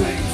Thanks.